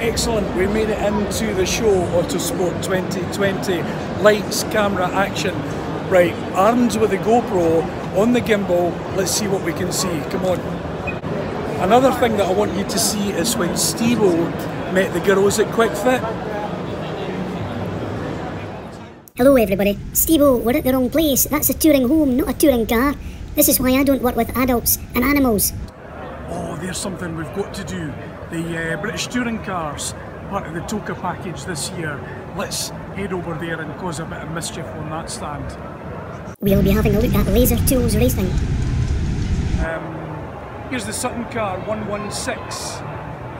Excellent, we made it into the show Autosport 2020. Lights, camera, action. Right, armed with the GoPro on the gimbal, let's see what we can see. Come on. Another thing that I want you to see is when Steve met the girls at Kwik Fit. Hello everybody. steve we're at the wrong place. That's a touring home, not a touring car. This is why I don't work with adults and animals. Oh, there's something we've got to do. The uh, British touring cars, part of the TOCA package this year. Let's head over there and cause a bit of mischief on that stand. We'll be having a look at Laser Tools Racing. Um, here's the Sutton car 116.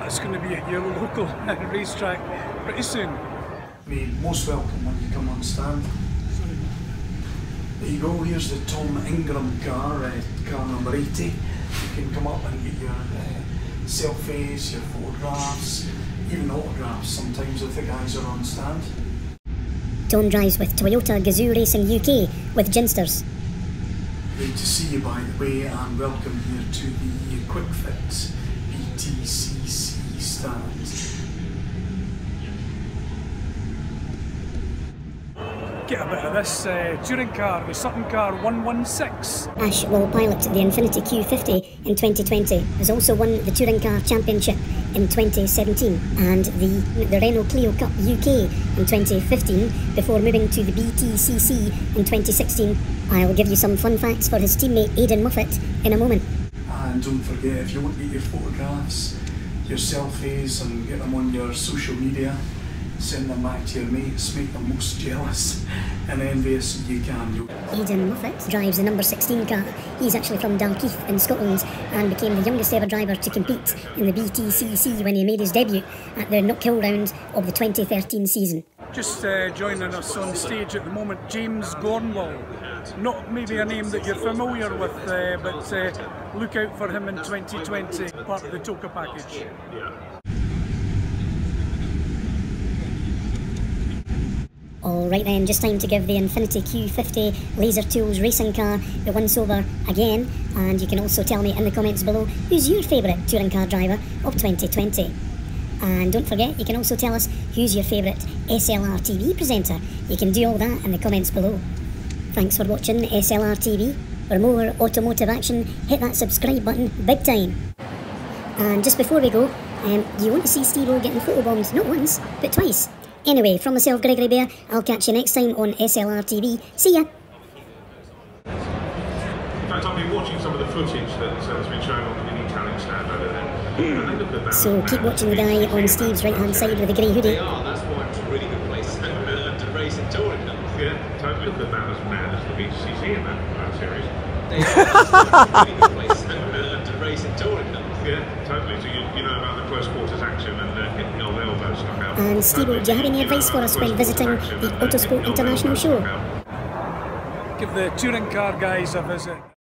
That's going to be at your local racetrack pretty soon. Made most welcome when you come on stand. There you go, here's the Tom Ingram car, uh, car number 80. You can come up and get your uh, selfies, your photographs, even autographs sometimes if the guys are on stand. Tom drives with Toyota Gazoo Racing UK with Ginsters. Great to see you by the way and welcome here to the Quick Kwik Fit BTCC stand. Get a bit of this uh, touring car, the Sutton car 116. Ash will pilot the Infiniti Q50 in 2020. Has also won the Touring Car Championship in 2017 and the, the Renault Clio Cup UK in 2015 before moving to the BTCC in 2016. I'll give you some fun facts for his teammate Aiden Moffat in a moment. And don't forget, if you want to get your photographs, your selfies and get them on your social media, send them back to your mates, make them most jealous and envious you can. Aiden Moffat drives the number 16 car. He's actually from Dalkeith in Scotland and became the youngest ever driver to compete in the BTCC when he made his debut at the Knockhill round of the 2013 season. Just uh, joining us on stage at the moment, James Gornall. Not maybe a name that you're familiar with, uh, but uh, look out for him in 2020, part of the TOCA package. Alright then, just time to give the Infiniti Q50 Laser Tools racing car the once over again. And you can also tell me in the comments below who's your favourite touring car driver of 2020. And don't forget, you can also tell us who's your favourite SLR TV presenter. You can do all that in the comments below. Thanks for watching SLR TV. For more automotive action, hit that subscribe button big time. And just before we go, um, you want to see Steve getting photobombed not once, but twice. Anyway, from myself, Gregory Bear, I'll catch you next time on SLR TV. See ya! In fact, I've been watching some of the footage that has been shown on the mini challenge stand over there. So keep watching the guy on Steve's right hand side with the grey hoodie. that's why it's a really good place to race in touring cars. Yeah, totally. Look at that as mad as the BCC in that, that series. They are, a really good place to race in touring cars. Yeah, totally. So you, you know about the close quarters action and uh, hitting the old elbow stuck out. And Steve, do you have any advice for us when visiting the Autosport International Show? Give the touring car guys a visit.